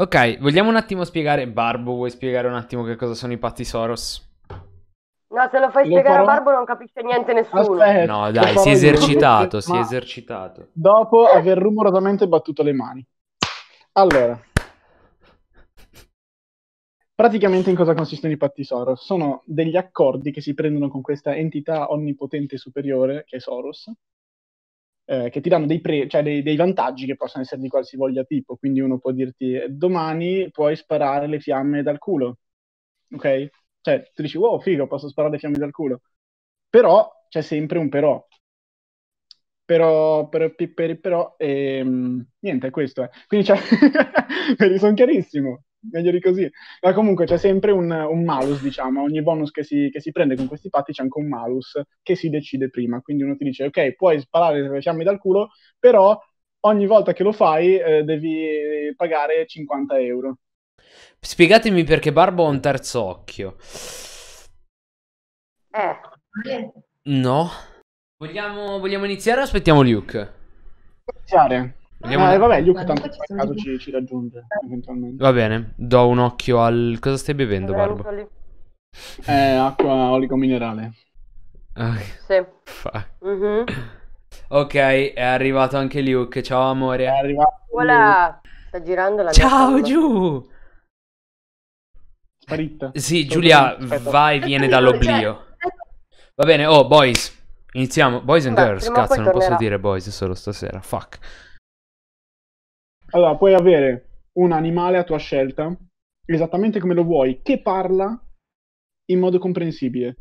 Ok, vogliamo un attimo spiegare. Barbo, vuoi spiegare un attimo che cosa sono i patti Soros? No, se lo fai Lo spiegare farò- a Barbo non capisce niente nessuno. Aspetta, No, dai, si è io. esercitato, si è Ma esercitato. Dopo aver rumorosamente battuto le mani. Allora, praticamente in cosa consistono i patti Soros? Sono degli accordi che si prendono con questa entità onnipotente superiore, che è Soros, eh, che ti danno dei, pre- cioè dei, dei vantaggi che possono essere di qualsivoglia tipo. Quindi uno può dirti, eh, domani puoi sparare le fiamme dal culo, ok? Cioè, tu dici, wow, figo, posso sparare le fiamme dal culo. Però c'è sempre un però. Però, però, però, però ehm, niente, è questo. eh. Quindi. Vedi, sono chiarissimo, meglio di così. Ma comunque c'è sempre un, un malus, diciamo, ogni bonus che si, che si prende con questi patti c'è anche un malus che si decide prima. Quindi uno ti dice, ok, puoi sparare le fiamme dal culo, però ogni volta che lo fai eh, devi pagare 50 euro. Spiegatemi perché Barbo ha un terzo occhio. Eh, No. Vogliamo, vogliamo iniziare o aspettiamo Luke? Iniziare. Vogliamo- Eh, vabbè, Luke tanto sono caso ci, ci raggiunge eventualmente. Va bene, do un occhio al... Cosa stai bevendo, Barbo? Eh, acqua oligominerale. Ah, Sì. fuck. Mhm. Ok, è arrivato anche Luke. Ciao, È amore. arrivato. Voilà. Sta girando la Ciao, giù. Sparita. Sì, Giulia Aspetta. va e viene dall'oblio. Va bene, oh, boys. Iniziamo. Boys and Beh, girls. Cazzo, non posso tornerà. dire boys solo stasera. Fuck. Allora, puoi avere un animale a tua scelta, esattamente come lo vuoi, che parla in modo comprensibile.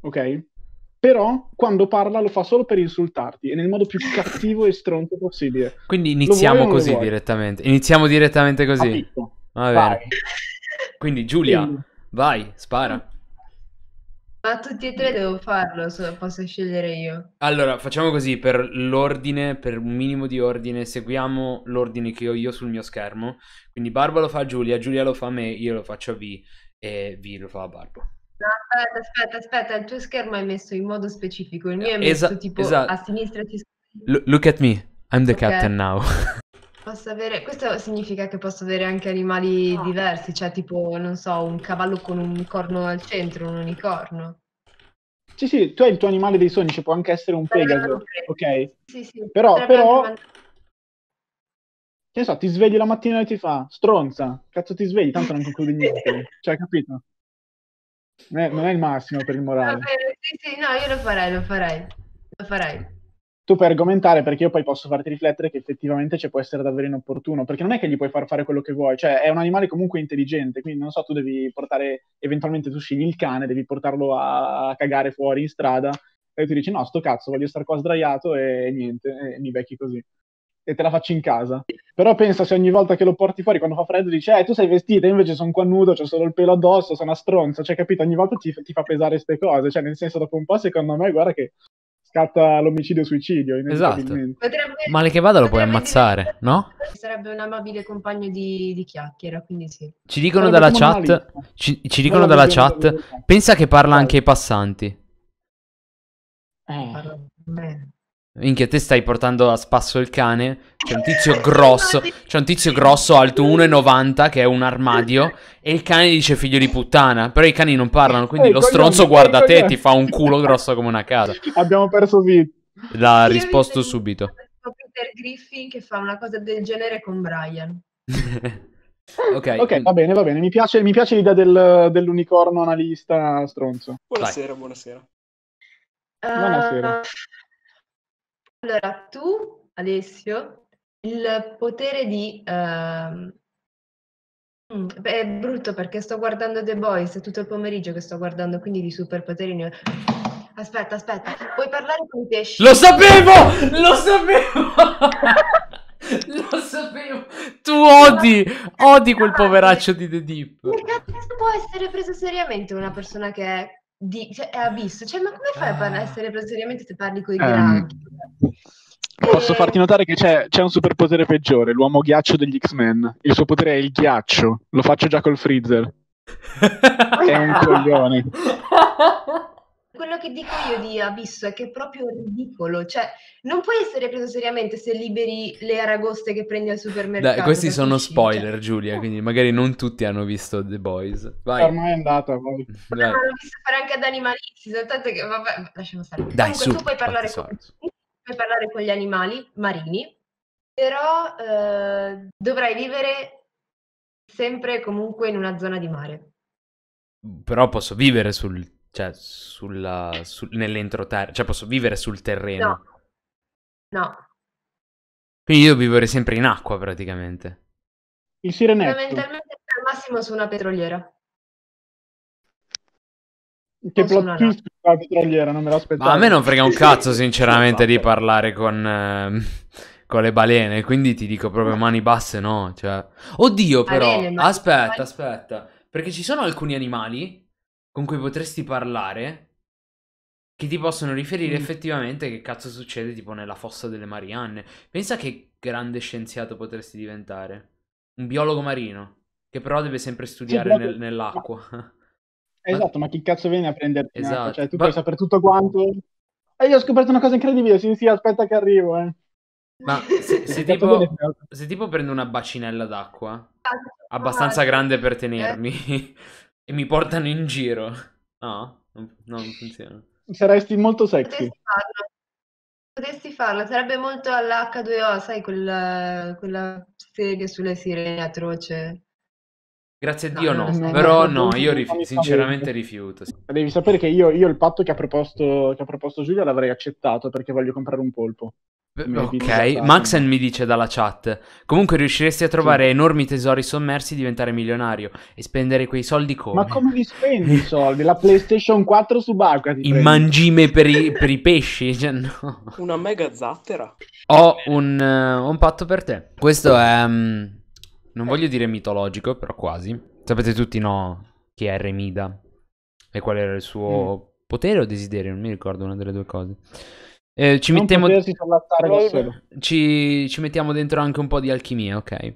Ok? Però quando parla lo fa solo per insultarti e nel modo più cattivo e stronzo possibile. Quindi iniziamo così direttamente. Iniziamo direttamente così. Va bene. Quindi Giulia, Quindi, vai, spara. Ma tutti e tre devo farlo, so- posso scegliere io. Allora, facciamo così, per l'ordine, per un minimo di ordine, seguiamo l'ordine che ho io sul mio schermo. Quindi Barba lo fa a Giulia, Giulia lo fa a me, io lo faccio a V e V lo fa a Barbo. No, aspetta, aspetta, aspetta, il tuo schermo è messo in modo specifico, il mio è Esa- messo tipo esatto. a sinistra ci L- look at me, I'm the Ok. captain now. posso avere, questo significa che posso avere anche animali Ah. diversi, cioè tipo, non so, un cavallo con un corno al centro, un unicorno. Sì, sì, tu hai il tuo animale dei sogni, ci può anche essere un Pegaso, ok? Sì, sì. Però- però- anche Che ne so, ti svegli la mattina e ti fa, stronza, cazzo ti svegli, tanto non concludi niente. Cioè, capito? Non è, non è il massimo per il morale. bene, sì, sì, no, io lo farei, lo farei, lo farei. Tu puoi argomentare perché io poi posso farti riflettere che effettivamente ci può essere davvero inopportuno, perché non è che gli puoi far fare quello che vuoi, cioè è un animale comunque intelligente, quindi non so, tu devi portare, eventualmente tu scegli il cane, devi portarlo a, cagare fuori in strada e tu dici no, sto cazzo, voglio stare qua sdraiato e niente, e mi becchi così. E te la faccio in casa. Però pensa se ogni volta che lo porti fuori, quando fa freddo, dici, eh, tu sei vestita, invece sono qua nudo, c'ho solo il pelo addosso, sono una stronza, cioè, capito? Ogni volta ti, ti fa pesare queste cose, cioè, nel senso, dopo un po', secondo me, guarda che scatta l'omicidio-suicidio, Esatto. Potrebbe, Male che vada lo puoi ammazzare, diventare- no? Sarebbe un amabile compagno di, di chiacchiera, quindi sì. Ci dicono Sarebbe dalla chat, ci, ci dicono dalla chat, pensa che parla anche ai passanti. Eh. Parlo con me. Minchia, te stai portando a spasso il cane. C'è un tizio grosso. C'è un tizio grosso alto 1,90 che è un armadio. E il cane dice figlio di puttana. Però i cani non parlano. Quindi Eh, lo stronzo guarda te e ti fa un culo grosso come una casa. Abbiamo perso Vito. L'ha risposto subito. Peter Griffin che fa una cosa del genere con Brian. ok. Ok, va bene, va bene. Mi piace, mi piace l'idea del- dell'unicorno analista stronzo. Buonasera, buonasera. Buonasera. Allora, tu, Alessio, il potere di... mm, beh, è brutto perché sto guardando The Boys, è tutto il pomeriggio che sto guardando, quindi di superpoteri ne ho... Aspetta, aspetta, puoi parlare con i pesci? Lo sapevo! Lo sapevo! Lo sapevo! Tu odi! Odi quel poveraccio di The Deep. Cazzo può essere preso seriamente una persona che è, di, cioè, è abisso? Cioè, ma come fai a Ah. essere preso seriamente se parli con i grandi? Posso Eh, farti notare che c'è, c'è un superpotere peggiore, l'uomo ghiaccio degli X-Men. Il suo potere è il ghiaccio. Lo faccio già col freezer. È un coglione. quello che dico io di Abisso è che è proprio ridicolo, cioè non puoi essere preso seriamente se liberi le aragoste che prendi al supermercato. Dai, questi sono capisci? spoiler, Cioè, Giulia, quindi magari non tutti hanno visto The Boys. Vai. Ormai è andata poi. Dai. ma l'ho visto fare anche ad animalisti, soltanto che vabbè, lasciamo stare. Dai, Comunque, su, tu puoi parlare, con, puoi parlare con gli animali marini, però eh, dovrai vivere sempre e comunque in una zona di mare. Però posso vivere sul, cioè, sulla, sul- nell'entroterra, cioè posso vivere sul terreno. No. No, Quindi io vivrei sempre in acqua praticamente. Il sirenetto. fondamentalmente al massimo su una petroliera. Che su plot twist con la petroliera, non me l'aspettavo. Ma a me non frega un cazzo sinceramente di parlare con, ehm, con le balene, quindi ti dico proprio mani basse no, cioè... Oddio però, Balene, ma- aspetta, aspetta, perché ci sono alcuni animali con cui potresti parlare che ti possono riferire Mm. effettivamente che cazzo succede tipo nella fossa delle Marianne. Pensa che grande scienziato potresti diventare. Un biologo marino, che però deve sempre studiare proprio- nel- nell'acqua. Esatto, ma chi cazzo viene a prenderti? Esatto. Cioè, tu Ma- puoi sapere tutto quanto. E io ho scoperto una cosa incredibile. Sì, sì, aspetta che arrivo, eh. Ma se, se tipo, se tipo prendo una bacinella d'acqua Ah, abbastanza grande per eh. E mi portano in giro. No, non, no, non funziona. Saresti molto sexy. Potresti farlo. Potresti farlo, sarebbe molto alla H2O, sai, quella, quella serie sulle sirene atroce. Grazie a No, Dio no, lo sai. però No, no, io non rif- mi sinceramente rifiuto. sì. Devi sapere che io, io il patto che ha proposto, che ha proposto Giulia l'avrei accettato perché voglio comprare un polpo. Come Ok, Maxen mi dice dalla chat, comunque riusciresti a trovare enormi tesori sommersi e diventare milionario e spendere quei soldi come? Ma come li spendi i soldi? La PlayStation 4 subacquea ti In prendi. mangime per i, per i pesci? Cioè, no. Una mega zattera. Ho un, ho un patto per te. Questo è. mm, non voglio dire mitologico, però quasi. Sapete tutti, no? Chi è Remida e qual era il suo potere o desiderio? Non mi ricordo una delle due cose. Eh, ci, mettiamo, ci, ci mettiamo dentro anche un po' di alchimia, ok?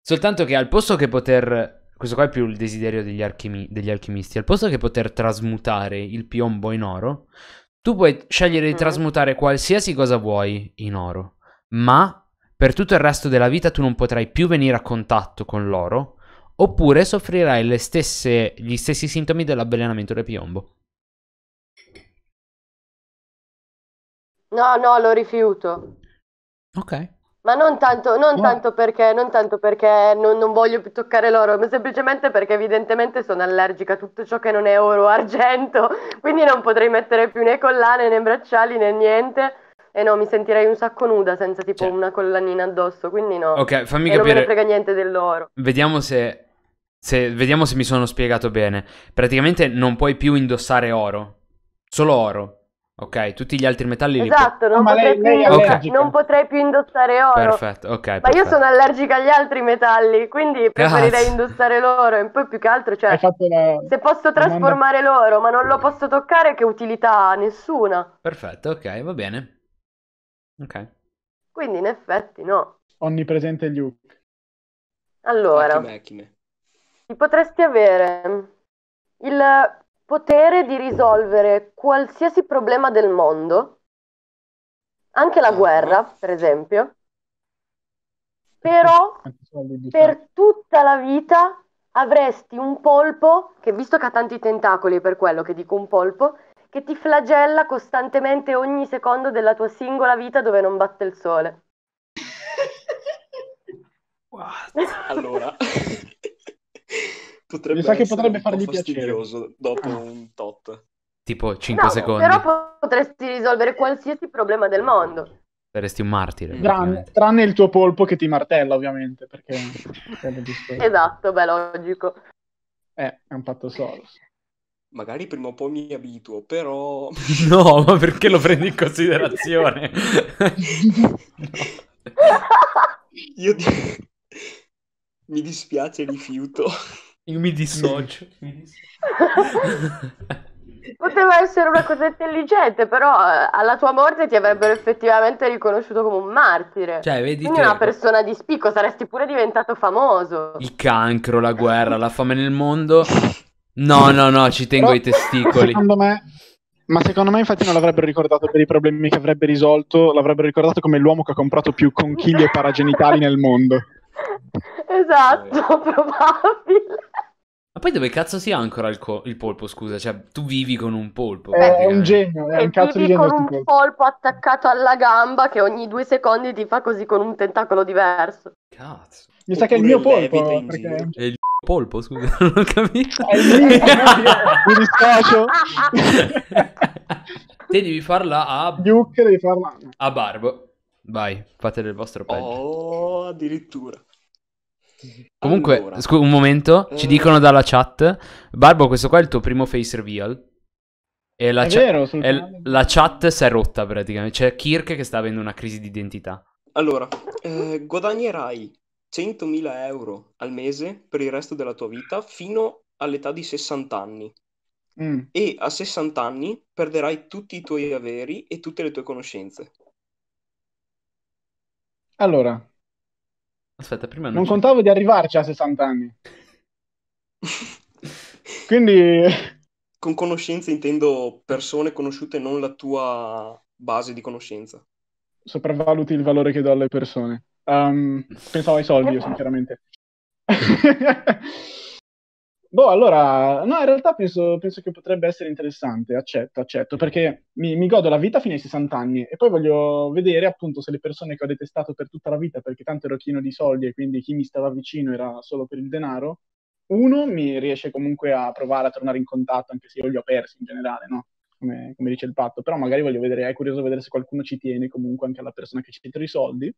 Soltanto che al posto che poter. Questo qua è più il desiderio degli, alchimi- degli alchimisti. Al posto che poter trasmutare il piombo in oro, tu puoi scegliere di Mm. trasmutare qualsiasi cosa vuoi in oro. Ma per tutto il resto della vita tu non potrai più venire a contatto con l'oro. Oppure soffrirai le stesse- gli stessi sintomi dell'avvelenamento del piombo. No, no, lo rifiuto. Ok. Ma non tanto, non No. tanto perché, non tanto perché non, non voglio più toccare l'oro, ma semplicemente perché evidentemente sono allergica a tutto ciò che non è oro o argento, quindi non potrei mettere più né collane né bracciali né niente. E no, mi sentirei un sacco nuda senza tipo Cioè. una collanina addosso, quindi no. Ok, fammi e non me ne capire. frega niente dell'oro. Vediamo se, se- Vediamo se mi sono spiegato bene. Praticamente non puoi più indossare oro. Solo oro. Ok, tutti gli altri metalli li puoi. Esatto, non, ma potrei lei- più allergica. non potrei più indossare oro. Perfetto, ok. Ma io perfetto. sono allergica agli altri metalli, quindi preferirei Cazzo. indossare l'oro e poi più che altro, cioè, la... se posso trasformare l'oro ma non lo posso toccare, che utilità ha? Nessuna. Perfetto, ok, va bene. Ok. Quindi in effetti no. onnipresente Luke. Allora, Achime, Achime. ti potresti avere il potere di risolvere qualsiasi problema del mondo, anche la guerra, per esempio, però per tutta la vita avresti un polpo, che visto che ha tanti tentacoli, per quello che dico un polpo, che ti flagella costantemente ogni secondo della tua singola vita dove non batte il sole. Allora, potrebbe Mi sa che potrebbe fargli piacere. fastidioso dopo Ah. un tot. Tipo 5 No, secondi. però potresti risolvere qualsiasi problema del mondo. Saresti un martire. Tranne- Tranne, il tuo polpo che ti martella, ovviamente, perché Esatto, beh, logico. Eh, è un patto Soros. Magari prima o poi mi abituo, però... No, ma perché lo prendi in considerazione? Io di- mi dispiace, rifiuto. Io mi dissocio. Poteva essere una cosa intelligente, però eh, alla tua morte ti avrebbero effettivamente riconosciuto come un martire. Cioè, vedi Quindi te, una persona di spicco, saresti pure diventato famoso. il cancro, la guerra, la fame nel mondo. No, no, no, ci tengo Però, ai testicoli. Secondo me, ma secondo me infatti non l'avrebbero ricordato per i problemi che avrebbe risolto, l'avrebbero ricordato come l'uomo che ha comprato più conchiglie paragenitali nel mondo. Esatto, probabile. Ma poi dove cazzo si ancora il, co- il polpo, scusa? Cioè, tu vivi con un polpo. È un genio, è E un cazzo di vivi genio. con un polpo. polpo attaccato alla gamba che ogni due secondi ti fa così con un tentacolo diverso. Cazzo. Mi sa che è il mio Oppure polpo, perché È il polpo, scusa, non ho capito. Mi dissocio. Te devi farla a, Duke devi farla. a Barbo. Vai, fate del vostro peggio. Oh, addirittura. Comunque, Allora, scu- un momento, ci Eh. dicono dalla chat. Barbo, questo qua è il tuo primo face reveal. E la, È cha- vero, canale. la chat si è rotta praticamente. C'è Kirk che sta avendo una crisi di identità. allora, eh, guadagnerai 100.000 euro al mese per il resto della tua vita fino all'età di 60 anni. Mm. E a 60 anni perderai tutti i tuoi averi e tutte le tue conoscenze. Allora, Aspetta, prima non, non contavo di arrivarci a 60 anni. Quindi, Con conoscenze intendo persone conosciute, non la tua base di conoscenza. sopravvaluti il valore che do alle persone. Um, pensavo ai soldi, io, sinceramente. Boh, allora, no, in realtà penso, penso che potrebbe essere interessante, accetto, accetto, perché mi, mi godo la vita fino ai 60 anni e poi voglio vedere appunto se le persone che ho detestato per tutta la vita, perché tanto ero chino di soldi e quindi chi mi stava vicino era solo per il denaro, uno mi riesce comunque a provare a tornare in contatto, anche se io li ho persi in generale, no? Come, come dice il patto, però magari voglio vedere, è curioso vedere se qualcuno ci tiene comunque anche alla persona che ci dietro i soldi.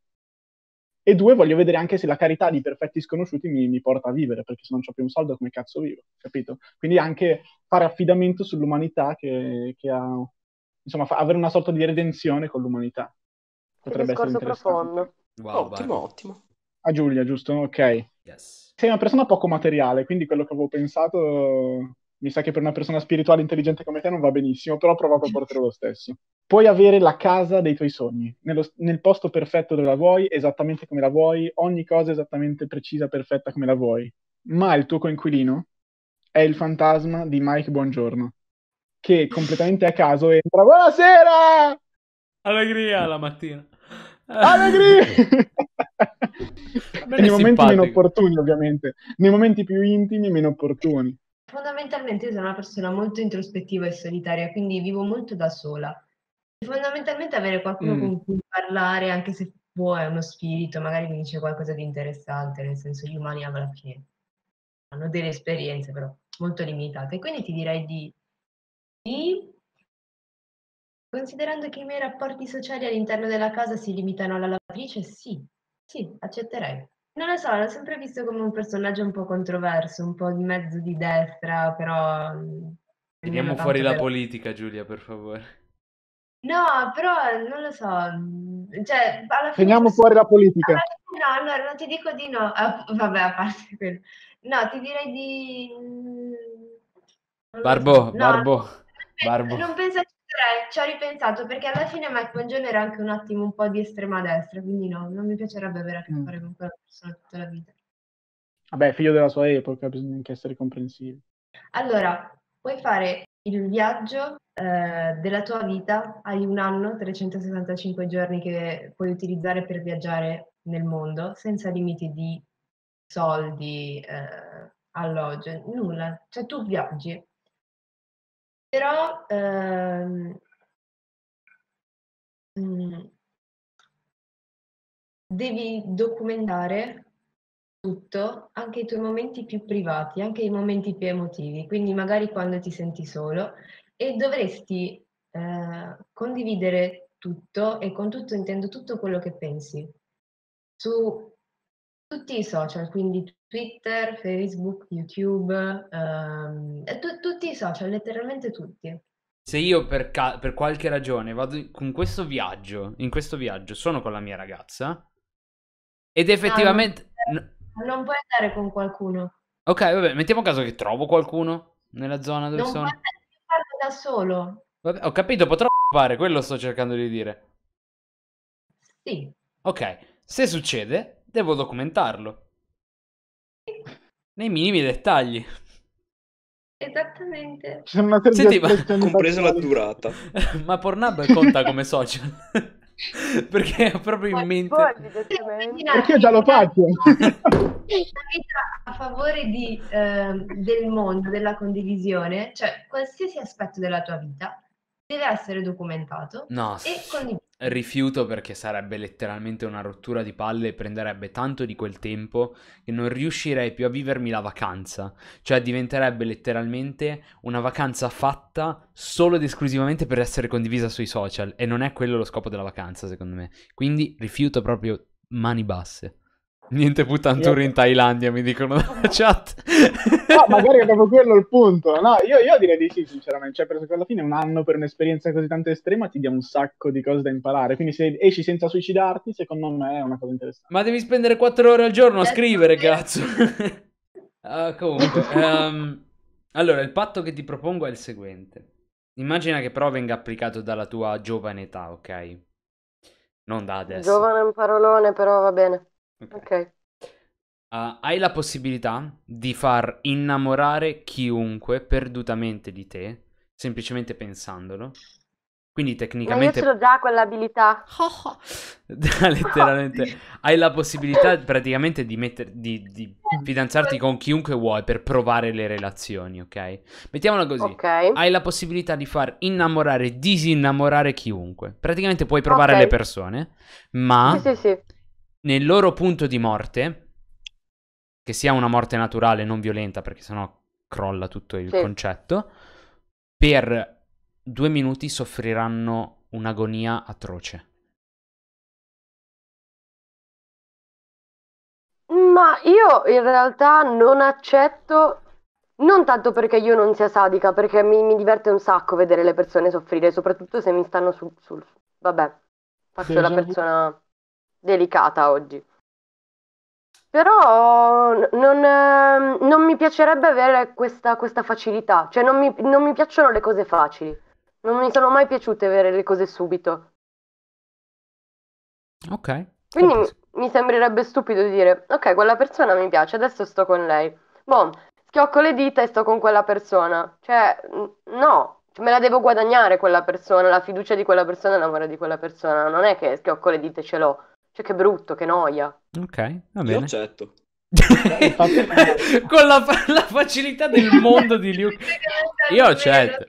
E due, voglio vedere anche se la carità di perfetti sconosciuti mi, mi porta a vivere, perché se non ho più un soldo come cazzo vivo, capito? Quindi anche fare affidamento sull'umanità che, che ha, insomma, fa- avere una sorta di redenzione con l'umanità. Potrebbe essere profondo. Wow, ottimo, Barbo. ottimo. A Giulia, giusto? Ok. Yes. Sei una persona poco materiale, quindi quello che avevo pensato mi sa che per una persona spirituale intelligente come te non va benissimo, però ho provato a portare lo stesso. Puoi avere la casa dei tuoi sogni, nello- nel posto perfetto dove la vuoi, esattamente come la vuoi, ogni cosa esattamente precisa, perfetta come la vuoi. Ma il tuo coinquilino è il fantasma di Mike Buongiorno, che completamente a caso entra. Buonasera! Allegria la mattina. Allegria! Nei momenti meno simpatico. opportuni, ovviamente. Nei momenti più intimi, meno opportuni. Fondamentalmente io sono una persona molto introspettiva e solitaria, quindi vivo molto da sola. Fondamentalmente avere qualcuno Mm. con cui parlare, anche se può è uno spirito, magari mi dice qualcosa di interessante, nel senso gli umani alla fine hanno delle esperienze però molto limitate. Quindi ti direi di, di- considerando che i miei rapporti sociali all'interno della casa si limitano alla lavatrice, sì, sì, accetterei. Non lo so, l'ho sempre visto come un personaggio un po' controverso, un po' di mezzo di destra, però... mm, Tiriamo fuori la vero. politica, Giulia, per favore. No, però non lo so, mm, cioè, alla fine... Teniamo fuori la politica. alla fine No, allora non ti dico di no, Ah, vabbè, a parte quello. No, ti direi di... mm, non lo Barbo, so. No, Barbo, non pe- Barbo. Non penso accetterei, ci ho ripensato perché alla fine Mike Bongiorno era anche un attimo un po' di estrema destra, quindi no, non mi piacerebbe avere a che Mm. fare con quella persona tutta la vita. Vabbè, figlio della sua epoca, bisogna anche essere comprensivi. Allora, puoi fare il viaggio eh, della tua vita, hai un anno, 365 giorni che puoi utilizzare per viaggiare nel mondo, senza limiti di soldi, eh, alloggio, nulla, cioè tu viaggi. Però ehm, mm, devi documentare tutto, anche i tuoi momenti più privati, anche i momenti più emotivi, quindi magari quando ti senti solo e dovresti eh, condividere tutto e con tutto intendo tutto quello che pensi su tutti i social, quindi Twitter, Facebook, YouTube, ehm, tu- tutti i social, letteralmente tutti. Se io per, ca- per qualche ragione vado in- con questo viaggio, in questo viaggio sono con la mia ragazza ed effettivamente... n- Non puoi andare con qualcuno, ok, vabbè, mettiamo caso che trovo qualcuno nella zona dove non puoi sono. andare io parlo da solo. Vabbè, ho capito, potrò fare, quello sto cercando di dire. Sì, Ok, se succede, devo documentarlo. Nei minimi dettagli. Esattamente. Senti, ma- Compresa la durata. Ma Pornhub conta come social? Perché ho proprio in mente... Perché io già lo faccio. Una vita a favore di, ehm, del mondo, della condivisione, cioè qualsiasi aspetto della tua vita deve essere documentato No, e condiviso. rifiuto perché sarebbe letteralmente una rottura di palle e prenderebbe tanto di quel tempo che non riuscirei più a vivermi la vacanza. Cioè diventerebbe letteralmente una vacanza fatta solo ed esclusivamente per essere condivisa sui social e non è quello lo scopo della vacanza, secondo me. Quindi rifiuto proprio mani basse. Niente putan tour in Thailandia, mi dicono dalla chat. No, magari è proprio quello il punto. No, io, io direi di sì, sinceramente. Cioè, perché alla fine un anno per un'esperienza così tanto estrema ti dia un sacco di cose da imparare. Quindi se esci senza suicidarti, secondo me è una cosa interessante. Ma devi spendere 4 ore al giorno a scrivere, cazzo. Ah, comunque, ehm, allora, il patto che ti propongo è il seguente. Immagina che però venga applicato dalla tua giovane età, ok? Non da adesso. Giovane è un parolone, però va bene. Ok. Ok. Ah, hai la possibilità di far innamorare chiunque perdutamente di te, semplicemente pensandolo. Quindi Ma io tecnicamente... ce l'ho già quell'abilità. Letteralmente hai la possibilità praticamente di, metter- di, di fidanzarti con chiunque vuoi per provare le relazioni, ok? Mettiamola così. Ok. Hai la possibilità di far innamorare disinnamorare chiunque. Praticamente puoi provare Ok. le persone, ma Sì, sì, sì. Nel loro punto di morte, che sia una morte naturale, non violenta, perché sennò crolla tutto il Sì. concetto, per due minuti soffriranno un'agonia atroce. Ma io in realtà non accetto, non tanto perché io non sia sadica, perché mi, mi diverte un sacco vedere le persone soffrire, soprattutto se mi stanno sul... sul- Vabbè, faccio Sì, la persona delicata oggi. Però non, ehm, non mi piacerebbe avere questa, questa facilità, cioè non mi, non mi piacciono le cose facili, non mi sono mai piaciute avere le cose subito. Ok. Quindi mi sembrerebbe stupido dire, ok, quella persona mi piace, adesso sto con lei. Boh, schiocco le dita e sto con quella persona. Cioè, no, cioè, me la devo guadagnare quella persona, la fiducia di quella persona e l'amore di quella persona. Non è che schiocco le dita e ce l'ho. Cioè, che brutto, che noia. Ok, va Io bene. accetto. infatti- Con la, fa- la facilità del mondo di Luke. Io accetto.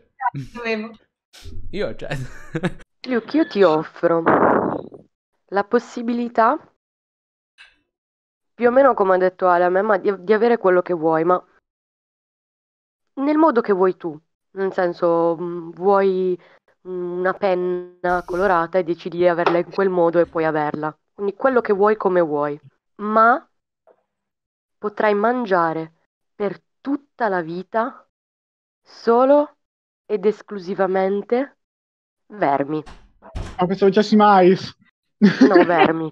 Io accetto. Luke, io ti offro la possibilità, più o meno come ha detto Ale a me, ma di, di avere quello che vuoi, ma nel modo che vuoi tu. Nel senso, mh, vuoi mh, una penna colorata e decidi di averla in quel modo e puoi averla. Quindi quello che vuoi come vuoi. Ma potrai mangiare per tutta la vita solo ed esclusivamente vermi. Ah, pensavo dicessi mais. No, vermi.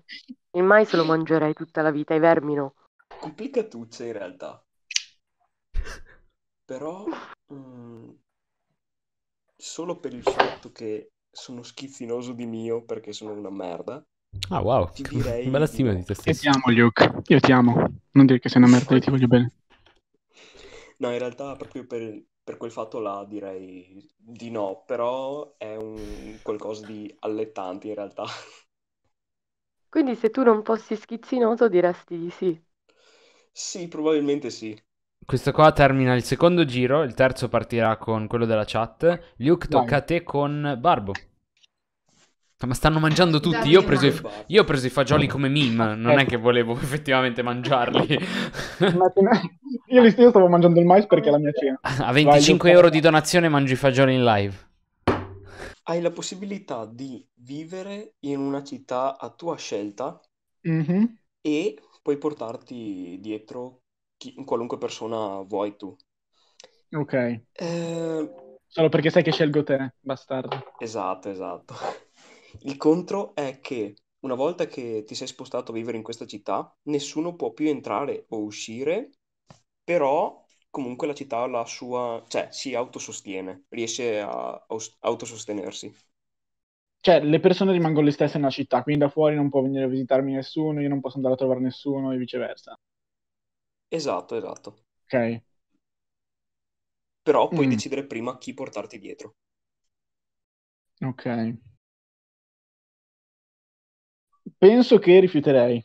Il mais lo mangerei tutta la vita, i vermi no. Complicatuccia in realtà. Però mm, solo per il fatto che sono schizzinoso di mio perché sono una merda, Ah, wow. Ti direi Bella stima di te Io stesso. ti amo, Luke. Io ti amo. Non dire che sei una merda, io ti voglio bene. no, in realtà proprio per, per quel fatto là direi di no, però è un qualcosa di allettante in realtà. Quindi se tu non fossi schizzinoso diresti di sì. Sì, probabilmente sì. Questo qua termina il secondo giro, il terzo partirà con quello della chat. Luke, Vai. tocca a te con Barbo. Ma stanno mangiando tutti. Scusate, Io ho preso i, io ho preso i fagioli come meme, non è che volevo effettivamente mangiarli. Io, li- io stavo mangiando il mais perché è la mia cena. A 25 Luke. euro di donazione mangio i fagioli in live. Hai la possibilità di vivere in una città a tua scelta Mhm. e puoi portarti dietro chi- qualunque persona vuoi tu. Ok. Eh, Solo perché sai che scelgo te, bastardo. esatto, esatto. Il contro è che una volta che ti sei spostato a vivere in questa città, nessuno può più entrare o uscire, però comunque la città ha la sua, cioè si autosostiene, riesce a aus- autosostenersi. Cioè, le persone rimangono le stesse nella città, quindi da fuori non può venire a visitarmi nessuno, io non posso andare a trovare nessuno e viceversa. Esatto, esatto. Ok. Però puoi Mm. decidere prima chi portarti dietro. Ok. Penso che rifiuterei.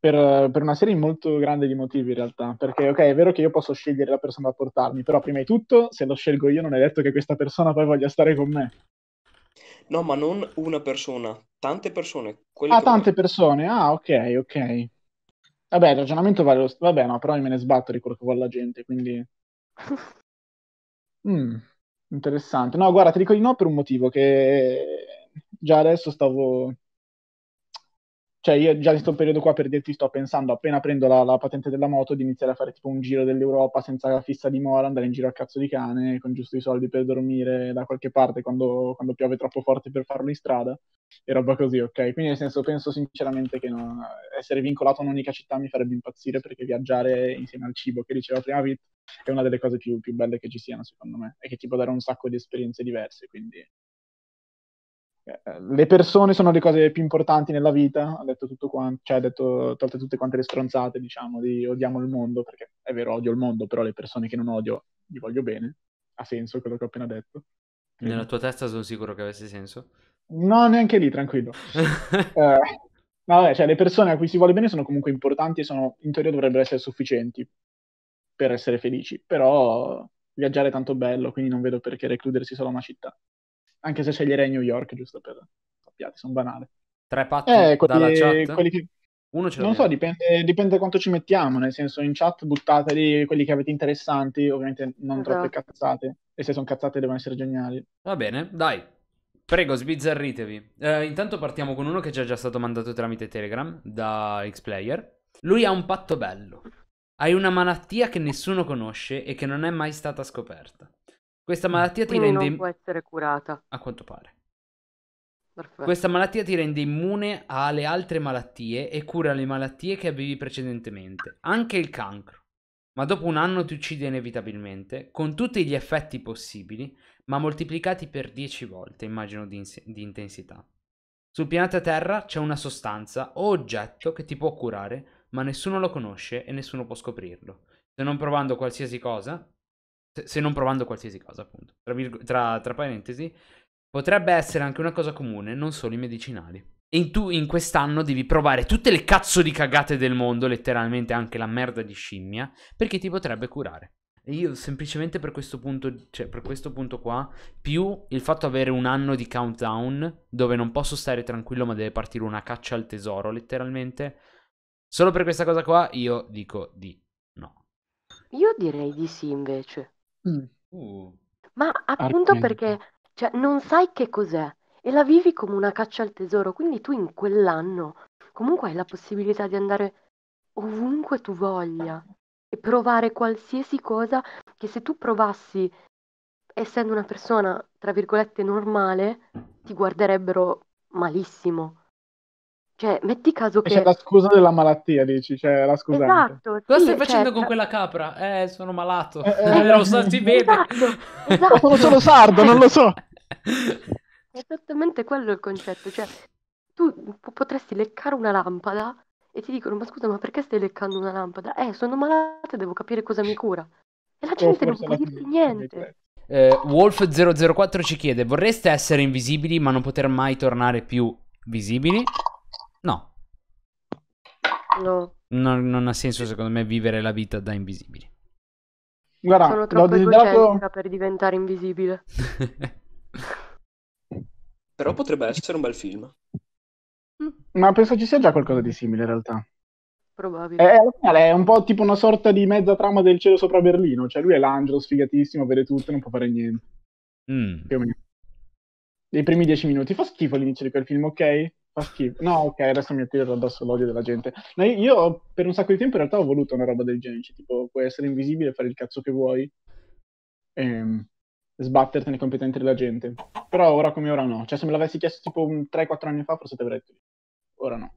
Per, per una serie molto grande di motivi in realtà. Perché, ok, è vero che io posso scegliere la persona da portarmi, però prima di tutto, se lo scelgo io, non è detto che questa persona poi voglia stare con me. No, ma non una persona, tante persone. Ah, che vuoi. tante persone. Ah, ok, ok. Vabbè, il ragionamento vale lo st- Vabbè, no, però io me ne sbatto di quello che vuole la gente, quindi... Mm, interessante. No, guarda, ti dico di no per un motivo che già adesso stavo... Cioè, io già in questo periodo qua, per dirti, sto pensando, appena prendo la, la patente della moto, di iniziare a fare tipo un giro dell'Europa senza la fissa dimora, andare in giro a cazzo di cane, con giusto i soldi per dormire da qualche parte quando, quando piove troppo forte per farlo in strada, e roba così, ok? Quindi nel senso, penso sinceramente che no- essere vincolato a un'unica città mi farebbe impazzire, perché viaggiare insieme al cibo, che diceva prima Vit, è una delle cose più, più belle che ci siano, secondo me, e che ti può dare un sacco di esperienze diverse, quindi... Eh, Le persone sono le cose più importanti nella vita, ha detto tutto quanto, cioè ha detto tolte tutte quante le stronzate, diciamo, di odiamo il mondo, perché è vero, odio il mondo, però le persone che non odio gli voglio bene, ha senso quello che ho appena detto. Nella tua testa sono sicuro che avesse senso. No, neanche lì, tranquillo. Eh, vabbè, cioè le persone a cui si vuole bene sono comunque importanti e sono, in teoria dovrebbero essere sufficienti per essere felici, però viaggiare è tanto bello, quindi non vedo perché recludersi solo a una città. Anche se sceglierei New York, giusto per sappiate, sono banale. Tre patti Eh, dalla quelli, chat. quelli che... Uno ce Non so, dipende, dipende quanto ci mettiamo, nel senso in chat buttateli quelli che avete interessanti, ovviamente non troppe Esatto. cazzate, e se sono cazzate devono essere geniali. Va bene, dai. Prego, sbizzarritevi. Eh, intanto partiamo con uno che ci è già stato mandato tramite Telegram da Xplayer. Lui ha un patto bello. Hai una malattia che nessuno conosce e che non è mai stata scoperta. Questa malattia ti Quindi rende... non può essere curata. A quanto pare. Perfetto. Questa malattia ti rende immune alle altre malattie e cura le malattie che avevi precedentemente, anche il cancro. Ma dopo un anno ti uccide inevitabilmente, con tutti gli effetti possibili, ma moltiplicati per 10 volte, immagino, di, ins- di intensità. Sul pianeta Terra c'è una sostanza o oggetto che ti può curare, ma nessuno lo conosce e nessuno può scoprirlo. Se non provando qualsiasi cosa, se- non provando qualsiasi cosa, appunto, tra, virgo- tra- tra parentesi, potrebbe essere anche una cosa comune, non solo i medicinali. E tu in quest'anno devi provare tutte le cazzo di cagate del mondo, letteralmente anche la merda di scimmia, perché ti potrebbe curare. E io semplicemente per questo punto, cioè per questo punto qua, più il fatto di avere un anno di countdown dove non posso stare tranquillo ma deve partire una caccia al tesoro, letteralmente. Solo per questa cosa qua io dico di no. Io direi di sì invece. Uh. Ma appunto Argomento. perché cioè, non sai che cos'è e la vivi come una caccia al tesoro, quindi tu in quell'anno comunque hai la possibilità di andare ovunque tu voglia e provare qualsiasi cosa che se tu provassi essendo una persona, tra virgolette, normale, ti guarderebbero malissimo. Cioè, metti caso E c'è che... la scusa della malattia, dici, c'è la scusante. Esatto, Cosa sì, stai cioè, facendo con tra- quella capra? Eh, sono malato. Eh, eh, Eh, lo so, si vede. Esatto, esatto. Sono solo sardo, non lo so. È esattamente quello il concetto, cioè tu po- potresti leccare una lampada e ti dicono, ma scusa, ma perché stai leccando una lampada? Eh, sono malata, devo capire cosa mi cura. E la O gente non forse può dirti niente. Eh, Wolf004 ci chiede: Vorreste essere invisibili ma non poter mai tornare più visibili? No, No, non, non ha senso secondo me vivere la vita da invisibili. Guarda, sono l'ho troppo desiderato... egocentrica per diventare invisibile. Però potrebbe essere un bel film. Ma penso ci sia già qualcosa di simile in realtà. Probabile. È, alla finale è un po' tipo una sorta di mezza trama del cielo sopra Berlino. Cioè lui è l'angelo sfigatissimo, vede tutto e non può fare niente. Mm. Più o meno. Nei primi dieci minuti. Fa schifo l'inizio di quel film, ok? Fa schifo. No, ok, adesso mi attiro addosso l'odio della gente. No, io- per un sacco di tempo in realtà ho voluto una roba del genere. Cioè, tipo, puoi essere invisibile, fare il cazzo che vuoi. E sbattertene completamente della gente. Però ora come ora no. Cioè se me l'avessi chiesto tipo un 3-4 anni fa forse ti avrei detto. Ora no.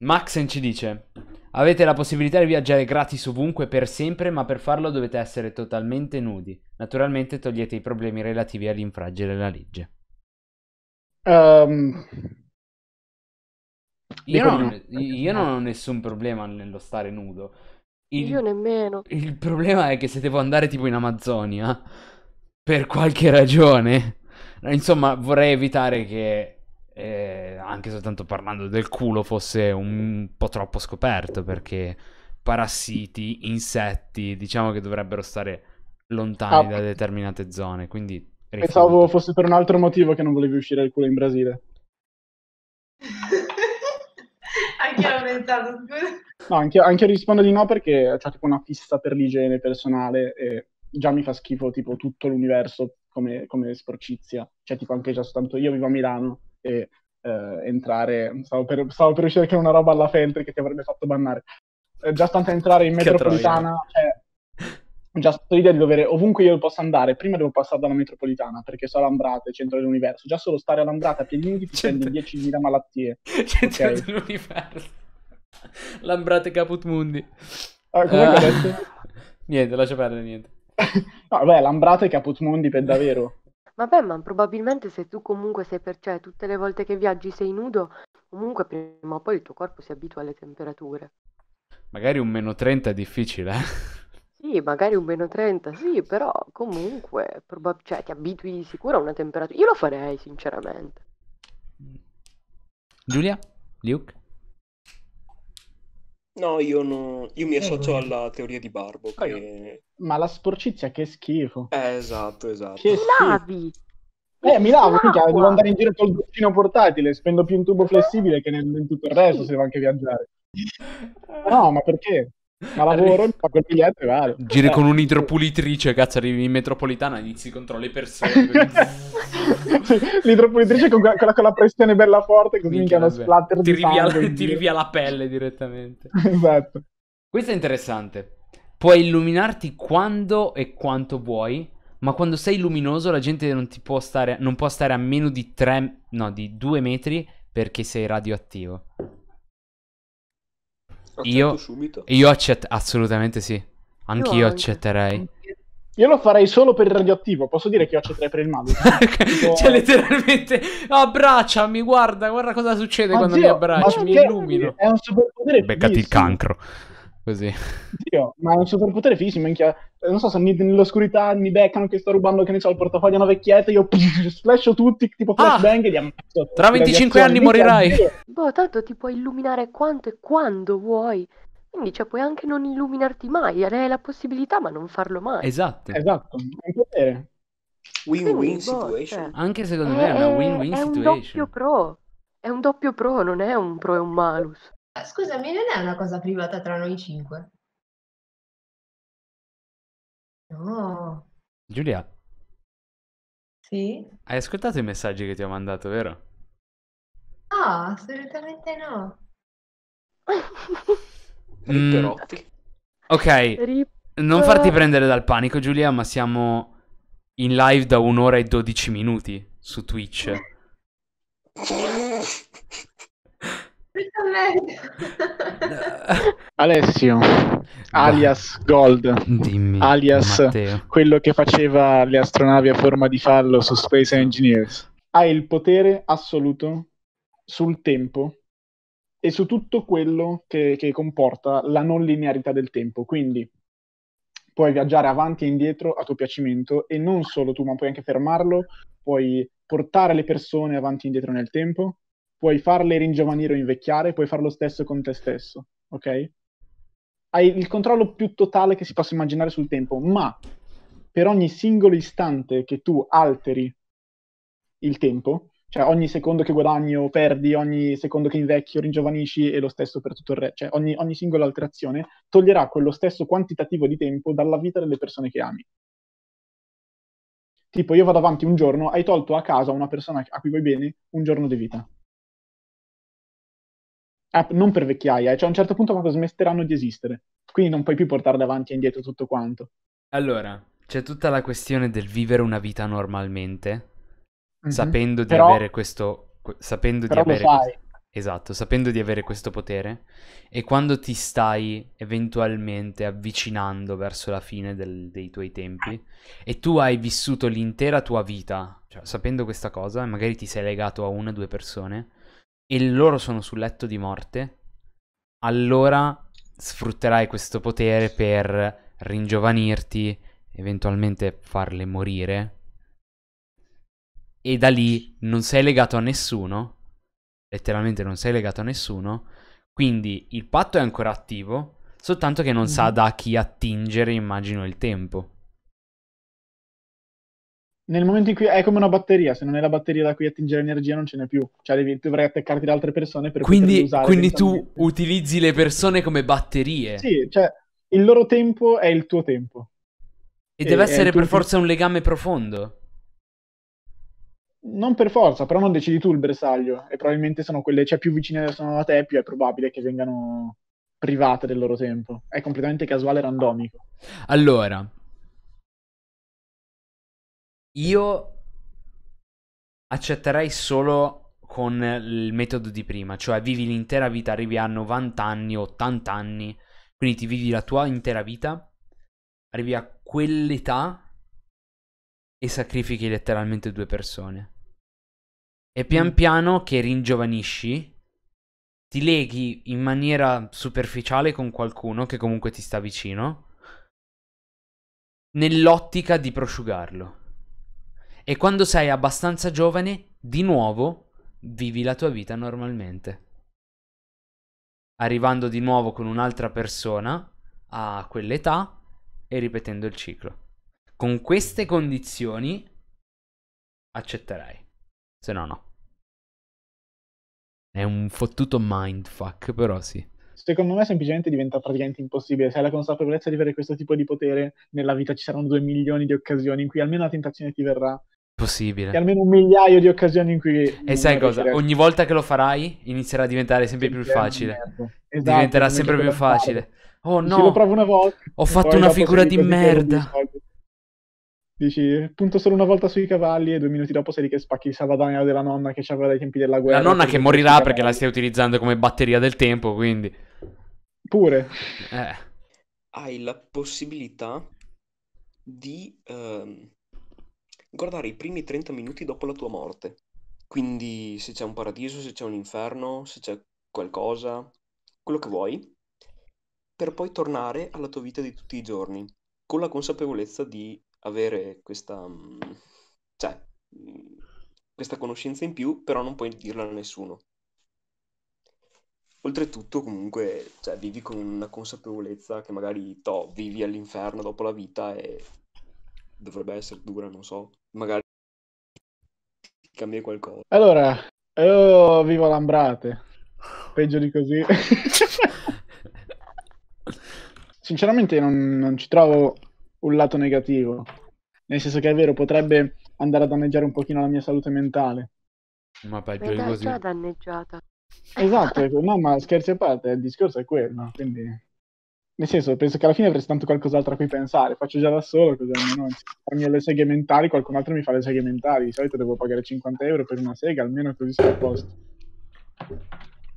Maxen ci dice: Avete la possibilità di viaggiare gratis ovunque per sempre, ma per farlo dovete essere totalmente nudi. Naturalmente togliete i problemi relativi all'infraggere la legge. Ehm, Io non, no. io non ho nessun problema nello stare nudo. Il, Io nemmeno. il problema è che se devo andare tipo in Amazzonia, per qualche ragione, insomma, vorrei evitare che, eh, anche soltanto parlando del culo, fosse un po' troppo scoperto, perché parassiti, insetti, diciamo che dovrebbero stare lontani Ah. da determinate zone, quindi Pensavo rifiuto. fosse per un altro motivo che non volevi uscire il culo in Brasile. Anche io l'ho pensato, scusa. No, anche, anche io rispondo di no perché ho tipo una fissa per l'igiene personale e già mi fa schifo tipo tutto l'universo come, come sporcizia. Cioè tipo anche già soltanto io vivo a Milano e eh, entrare, stavo per, stavo per riuscire a dire una roba alla Feltri che ti avrebbe fatto bannare. Eh, già soltanto entrare in Che metropolitana, cioè, già solo l'idea di dovere, ovunque io possa andare, prima devo passare dalla metropolitana perché so Lambrate, centro dell'universo. Già solo stare a Lambrate a piedi nudi ti Centro- prendi 10.000 malattie. Centro Ok. dell'universo. Lambrate Caput Mundi. Ah, che ho Ah. detto? Niente, lascia perdere niente. No, beh, Lambrate Caput Mundi per davvero. Vabbè, ma probabilmente se tu comunque sei per, cioè, tutte le volte che viaggi sei nudo, comunque prima o poi il tuo corpo si abitua alle temperature. Magari un meno 30 è difficile, eh. Sì, magari un meno 30, sì, però comunque probab- cioè, ti abitui di sicuro a una temperatura. Io lo farei, sinceramente. Giulia? Luke? No, io, no- io mi associo Prego. alla teoria di Barbo. Che... Ma la sporcizia, che schifo. Eh, esatto, esatto. Che. Lavi! Eh, mi lavo, minchia, devo andare in giro col goccino portatile, spendo più un tubo flessibile che nel, in tutto il resto se devo anche viaggiare. No, ma perché? Ma lavoro, mi pago il biglietto e vado. Giri Eh, con un'idropulitrice, cazzo, arrivi in metropolitana, inizi contro le persone. L'idropulitrice con, quella con la pressione bella forte, così Minchia, vabbè. splatter Tiri di sangue. tiri via la pelle direttamente. Esatto. Questo è interessante. Puoi illuminarti quando e quanto vuoi, ma quando sei luminoso la gente non ti può stare, non può stare a meno di 3, no, di 2 metri perché sei radioattivo. Io- subito. Io accetto, assolutamente sì. Anch'io Io anche. accetterei. Io lo farei solo per il radioattivo, posso dire che io accetterei per il malus. cioè, letteralmente, abbracciami, guarda, guarda cosa succede Ma quando zio, mi abbracci, mi illumino. È un superpotere Beccati il cancro. Così. Zio, ma è un superpotere fighissimo, minchia. Eh, Non so se mi- nell'oscurità mi beccano che sto rubando, che ne so, il portafoglio a una vecchietta, io splasho tutti, tipo Ah! flashbang e li ammazzo. Tra Di 25 anni morirai. Boh, tanto ti puoi illuminare quanto e quando vuoi. Quindi, cioè, puoi anche non illuminarti mai. Hai la possibilità, ma non farlo mai. Esatto. Esatto, è un potere. Win-win Quindi, boh, situation. cioè, Anche secondo me è una win-win è un situation. doppio pro. È un doppio pro, non è un pro e un malus. Ah, Scusami, non è una cosa privata tra noi cinque? No. Giulia, Sì? hai ascoltato i messaggi che ti ho mandato, vero? No, assolutamente no. Mm. Perotti. Ok, Rip. non farti prendere dal panico, Giulia, ma siamo in live da un'ora e 12 minuti su Twitch. Alessio, alias Gold, Dimmi, alias Matteo. quello che faceva le astronavi a forma di fallo su Space Engineers, ha il potere assoluto sul tempo e su tutto quello che, che comporta la non linearità del tempo. Quindi puoi viaggiare avanti e indietro a tuo piacimento e non solo tu, ma puoi anche fermarlo, puoi portare le persone avanti e indietro nel tempo, puoi farle ringiovanire o invecchiare, puoi fare lo stesso con te stesso, ok? Hai il controllo più totale che si possa immaginare sul tempo, ma per ogni singolo istante che tu alteri il tempo, cioè ogni secondo che guadagni o perdi, ogni secondo che invecchi o ringiovanisci è lo stesso per tutto il resto, cioè ogni, ogni singola alterazione toglierà quello stesso quantitativo di tempo dalla vita delle persone che ami. Tipo, io vado avanti un giorno, hai tolto a casa una persona a cui vuoi bene un giorno di vita. Ah, non per vecchiaia, eh, cioè a un certo punto proprio smetteranno di esistere. Quindi non puoi più portare davanti e indietro tutto quanto. Allora, c'è tutta la questione del vivere una vita normalmente, Mhm. sapendo di Però- avere questo... que- sapendo di avere fai. Esatto, sapendo di avere questo potere e quando ti stai eventualmente avvicinando verso la fine del- dei tuoi tempi e tu hai vissuto l'intera tua vita, cioè sapendo questa cosa, magari ti sei legato a una o due persone e loro sono sul letto di morte, allora sfrutterai questo potere per ringiovanirti, eventualmente farle morire. E da lì non sei legato a nessuno, letteralmente non sei legato a nessuno, quindi il patto è ancora attivo, soltanto che non sa Mhm. da chi attingere, immagino, il tempo. Nel momento in cui è come una batteria, se non è la batteria da cui attingere energia non ce n'è più. Cioè devi, dovrai attaccarti da altre persone per Quindi, usare quindi tu utilizzi le persone come batterie. Sì, cioè il loro tempo è il tuo tempo. E e- deve essere per forza un legame profondo. Non per forza, però non decidi tu il bersaglio. E probabilmente sono quelle, cioè più vicine sono a te, più è probabile che vengano private del loro tempo. È completamente casuale e randomico. Allora, io accetterei solo con il metodo di prima, cioè vivi l'intera vita, arrivi a 90 anni, 80 anni, quindi ti vivi la tua intera vita, arrivi a quell'età e sacrifichi letteralmente due persone. E pian Mm. piano che ringiovanisci, ti leghi in maniera superficiale con qualcuno che comunque ti sta vicino, nell'ottica di prosciugarlo. E quando sei abbastanza giovane, di nuovo vivi la tua vita normalmente. Arrivando di nuovo con un'altra persona a quell'età e ripetendo il ciclo. Con queste condizioni accetterei. Se no, no. È un fottuto mindfuck, però sì. Secondo me semplicemente diventa praticamente impossibile. Se hai la consapevolezza di avere questo tipo di potere, nella vita ci saranno due milioni di occasioni in cui almeno la tentazione ti verrà. Possibile. E almeno un migliaio di occasioni in cui... E sai cosa? Ogni volta che lo farai inizierà a diventare sempre più facile. Esatto, Diventerà sempre più facile. Oh Dici, lo no, provo una volta. ho fatto una figura di merda. Dici, punto solo una volta sui cavalli e due minuti dopo sei lì che spacchi il salvadanaio della nonna che c'aveva dai tempi della guerra. La nonna che morirà perché la stai utilizzando come batteria del tempo, quindi... Pure. Eh, hai la possibilità di ehm, guardare i primi 30 minuti dopo la tua morte. Quindi se c'è un paradiso, se c'è un inferno, se c'è qualcosa, quello che vuoi, per poi tornare alla tua vita di tutti i giorni, con la consapevolezza di avere questa, mm, cioè, mm, questa conoscenza in più, però non puoi dirla a nessuno. Oltretutto, comunque, cioè, vivi con una consapevolezza che magari to, vivi all'inferno dopo la vita e dovrebbe essere dura, non so, magari cambia qualcosa. Allora, io vivo Lambrate. Peggio di così. Sinceramente non, non ci trovo un lato negativo. Nel senso che è vero, potrebbe andare a danneggiare un pochino la mia salute mentale. ma peggio di così. già danneggiata. Esatto, no, ma scherzi a parte, il discorso è quello, quindi... Nel senso, penso che alla fine avresti tanto qualcos'altro a cui pensare, faccio già da solo, così almeno farmi le seghe mentali, qualcun altro mi fa le seghe mentali, di solito devo pagare 50 euro per una sega, almeno così sto a posto.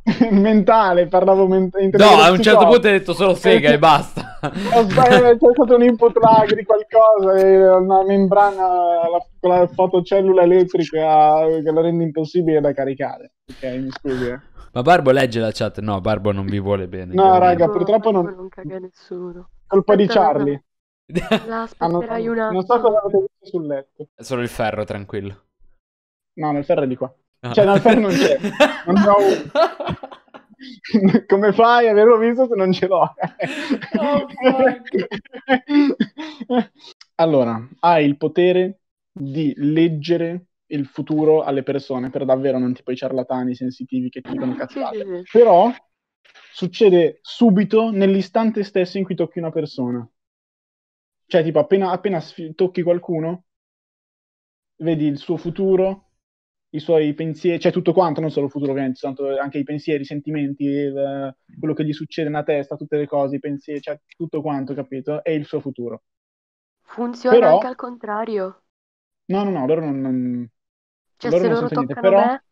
mentale, parlavo ment- No, a un certo punto hai detto solo sega e basta. C'è stato un input lag di qualcosa, una membrana la- con la fotocellula elettrica che la rende impossibile da caricare. Ok, mi scusi. eh. Ma Barbo legge la chat. No, Barbo non vi vuole bene. No, raga, dire. purtroppo non- non caga nessuno. Colpa di Charlie. La Ah, non, aspetterai un non so attimo. cosa avete visto sul letto. È solo il ferro, tranquillo. No, nel ferro è di qua. No. Cioè, nel ferro non c'è. Non ne ho uno. Come fai a averlo visto se non ce l'ho? Oh, allora, hai il potere di leggere il futuro alle persone, per davvero non tipo i ciarlatani sensitivi che ti dicono cazzate. Però succede subito nell'istante stesso in cui tocchi una persona. Cioè, tipo, appena, appena sfi- tocchi qualcuno, vedi il suo futuro, i suoi pensieri, cioè tutto quanto, non solo il futuro, ovviamente, anche i pensieri, i sentimenti, il- quello che gli succede nella testa, tutte le cose, i pensieri, cioè tutto quanto, capito? E il suo futuro. Funziona Però- anche al contrario. No, no, no, loro non... non- Cioè, loro se non loro toccano però- me,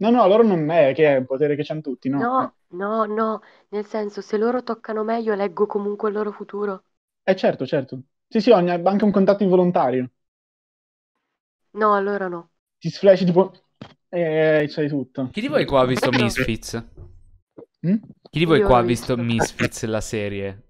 No, no, loro non è che è un potere che hanno tutti, no? no, no, no, nel senso, se loro toccano me, io leggo comunque il loro futuro. Eh, certo, certo. Sì, sì, ogni- anche un contatto involontario. No, allora no. Ti sflash tipo... E sai tutto. Chi di voi qua ha visto Misfits? Mm? Chi di voi Io qua ha visto visto. Misfits, la serie?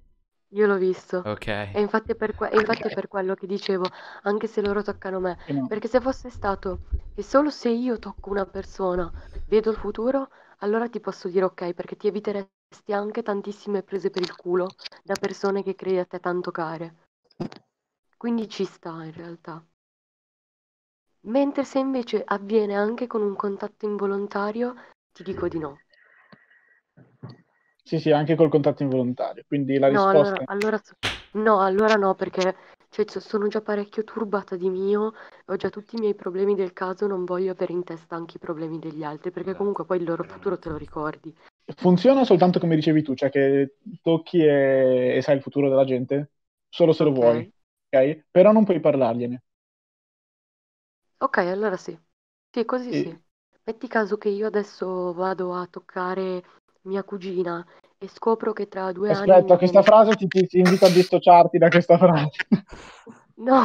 Io l'ho visto. Ok. E infatti è per, que- e infatti è per quello che dicevo, anche se loro toccano me. No. Perché se fosse stato che solo se io tocco una persona vedo il futuro, allora ti posso dire ok, perché ti eviteresti anche tantissime prese per il culo da persone che credi a te tanto care. Quindi ci sta in realtà. Mentre se invece avviene anche con un contatto involontario, ti dico di no. Sì, sì, anche col contatto involontario. Quindi la No, risposta allora, allora no, allora no, perché cioè, so- sono già parecchio turbata di mio, ho già tutti i miei problemi del caso, non voglio avere in testa anche i problemi degli altri, perché comunque poi il loro futuro te lo ricordi. funziona soltanto come dicevi tu, cioè che tocchi e, e sai il futuro della gente, solo se lo Ok. vuoi, ok? Però non puoi parlargliene. Ok, allora sì. Sì, così E- sì. Metti caso che io adesso vado a toccare mia cugina e scopro che tra due anni Aspetta, questa frase ti, ti, ti invito a dissociarti da questa frase. No,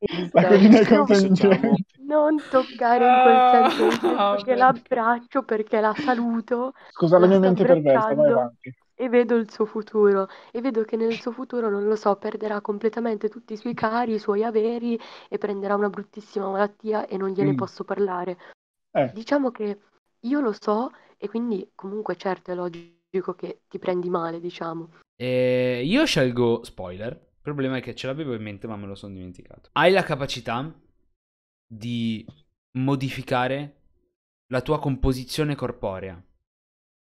La cugina è No. consenziente. non toccare in quel senso, nel senso Ah, che ok. l'abbraccio perché la saluto Scusa la La mia mente perversa, vai avanti. e vedo il suo futuro e vedo che nel suo futuro, non lo so, perderà completamente tutti i suoi cari, i suoi averi e prenderà una bruttissima malattia e non gliene Mm. posso parlare. Eh, Diciamo che io lo so e quindi comunque certo è logico che ti prendi male, diciamo. E io scelgo spoiler. Il problema è che ce l'avevo in mente, ma me lo sono dimenticato. Hai la capacità di modificare la tua composizione corporea.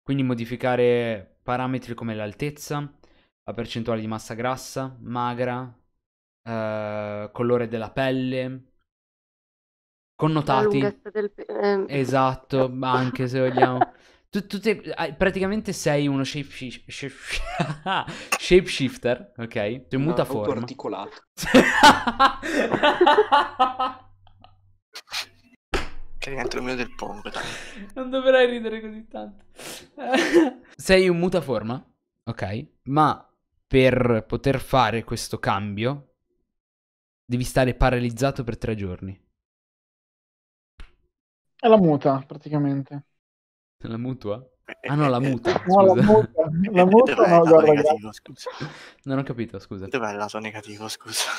Quindi modificare parametri come l'altezza, la percentuale di massa grassa, magra, eh, colore della pelle, La connotati. lunghezza del... pe- ehm, Esatto, ma anche se vogliamo. Tu, tu te- hai- praticamente sei uno shape, shapeshifter, ok? Sei un mutaforma. Autoarticolato. Che diventa il mio del Pongo, dai. non dovrei ridere così tanto. sei un mutaforma, ok? Ma per poter fare questo cambio devi stare paralizzato per tre giorni. È la muta, praticamente. La mutua? Eh, Ah no, la eh, muta. No, la muta, la muta Dov'è no, guarda, negativo, scusa? Non ho capito, scusa. Dov'è il lato negativo, scusa?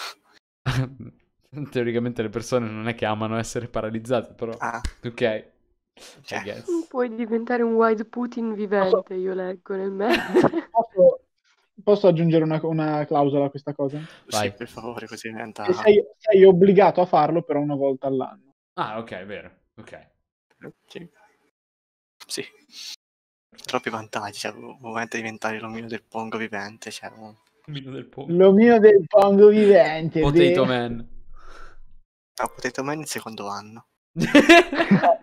Teoricamente le persone non è che amano essere paralizzate, però Ah, ok. Cioè. Puoi diventare un wide Putin vivente, io leggo nel mentre. Posso, posso aggiungere una, una clausola a questa cosa? Vai. sì, per favore, così diventa... Sei, sei obbligato a farlo però una volta all'anno. Ah, ok, vero. Ok. Sì. Sì. Troppi vantaggi, cioè, ovviamente diventare l'omino del Pongo vivente, cioè... un- Mino del po- L'omino del pongo vivente. Potato vero? Man. Ah, Potato Man il secondo anno.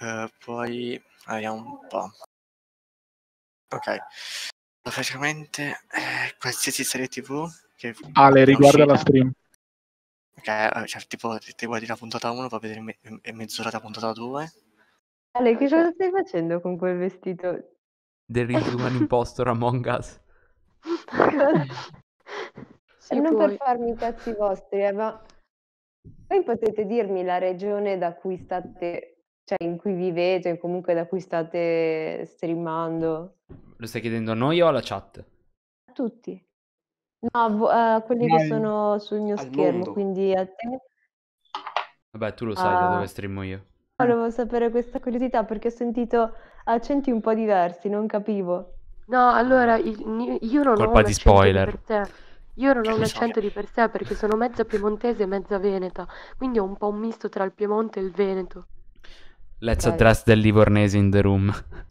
Eh, poi vediamo un po'. Ok. Praticamente eh, qualsiasi serie TV che Ale, riguarda la uscita, stream. Ok, eh, cioè tipo ti guardi la puntata 1 poi vedere me- me- mezz'ora da puntata 2. Ale, che cosa stai facendo con quel vestito? There is one impostor among us. Sì, non puoi. per farmi i cazzi vostri, eh, ma voi potete dirmi la regione da cui state, cioè in cui vivete, o comunque da cui state streamando? Lo stai chiedendo a noi o alla chat? A tutti. No, vo- a quelli che sono sul mio Al schermo, mondo. quindi a te. Vabbè, tu lo sai da Ah. dove streamo io. Volevo sapere questa curiosità perché ho sentito accenti un po' diversi, non capivo. No, allora il- io non ho Colpa un di accento spoiler. per sé. Io non ho un accento di per sé perché sono mezza piemontese e mezza veneta, quindi ho un po' un misto tra il Piemonte e il Veneto. Let's Ok. address the Livornese in the room.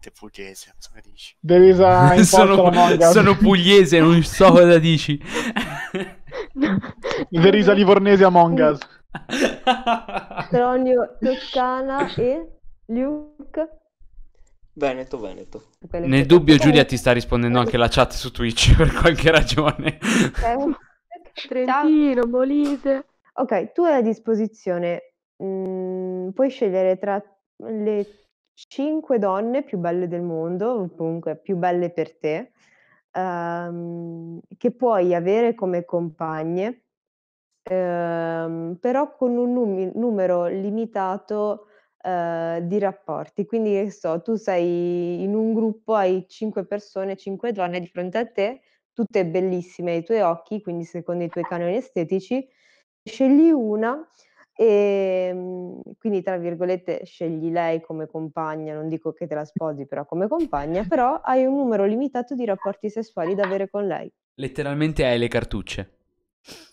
Sono ovviamente pugliese, cosa che dici? In sono, sono pugliese, non so cosa dici. Verisa livornese Among Us. Tronio, Toscana e Luke. Veneto, Veneto. Quelle Nel dubbio Giulia ti sta rispondendo anche la chat su Twitch per qualche ragione. Trentino, Molise. Ok, tu hai a disposizione, mm, puoi scegliere tra le cinque donne più belle del mondo, o comunque più belle per te, ehm, che puoi avere come compagne, ehm, però con un numi- numero limitato eh, di rapporti. Quindi, che so, tu sei in un gruppo, hai cinque persone, cinque donne di fronte a te, tutte bellissime ai tuoi occhi, quindi secondo i tuoi canoni estetici, scegli una e quindi, tra virgolette, scegli lei come compagna, non dico che te la sposi, però come compagna, però hai un numero limitato di rapporti sessuali da avere con lei. Letteralmente hai le cartucce.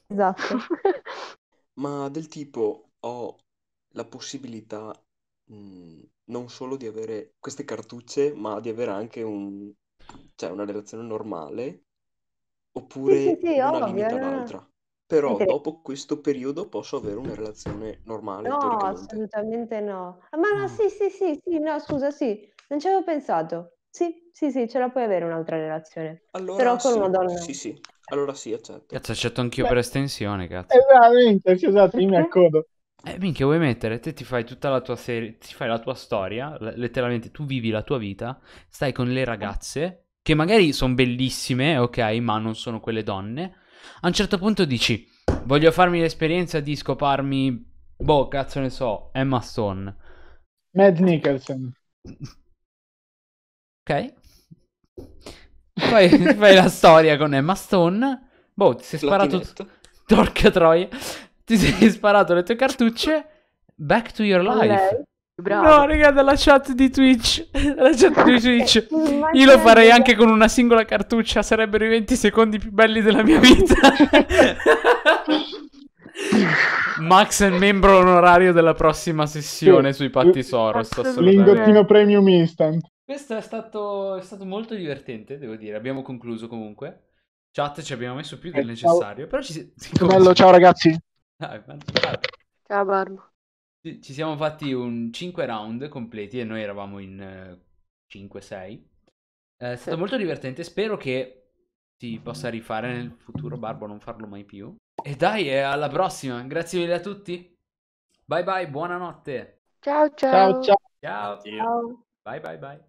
Esatto. Ma del tipo ho la possibilità mh, non solo di avere queste cartucce, ma di avere anche un, cioè una relazione normale, oppure Sì, sì, sì, una ovvio, limita no, no. l'altra. Però Niente. dopo questo periodo posso avere una relazione normale, No, teoricamente. assolutamente no. Ah, ma no, No. sì, sì, sì, sì, no, scusa, sì, non ci avevo pensato. Sì, sì, sì, ce la puoi avere un'altra relazione, Allora però con una sì, donna. sì, sì. Allora sì, accetto. Cazzo, accetto anch'io Beh. per estensione, cazzo. Eh, veramente, sì, esatto, io mi Perché? accodo. Eh, minchia, vuoi mettere? Te ti fai tutta la tua serie, ti fai la tua storia, l- letteralmente tu vivi la tua vita, stai con le ragazze, che magari sono bellissime, ok, ma non sono quelle donne. A un certo punto dici, voglio farmi l'esperienza di scoparmi, boh, cazzo ne so, Emma Stone. Mad Nicholson. Ok? Poi fai la storia con Emma Stone, boh, ti sei sparato... Platinetto. Porca troia, ti sei sparato le tue cartucce, back to your life. Bravo. No, raga, dalla chat di Twitch. Dalla chat di Twitch. Io lo farei che- anche con una singola cartuccia. Sarebbero i 20 secondi più belli della mia vita. Max è il membro onorario della prossima sessione Sì. sui patti Soros. Lingottino premium instant. Questo è stato, è stato molto divertente, devo dire. Abbiamo concluso comunque. Chat ci abbiamo messo più del Eh, ciao. necessario. Però ci, si- Bello, ciao ragazzi. Dai. Ciao Barbo. Ci siamo fatti un 5 round completi e noi eravamo in 5-6. È stato Sì. molto divertente. Spero che si possa rifare nel futuro. Barbo, non farlo mai più. E dai, e alla prossima. Grazie mille a tutti. Bye bye, buonanotte. Ciao Ciao, ciao. Ciao. Addio. Ciao. Bye bye bye.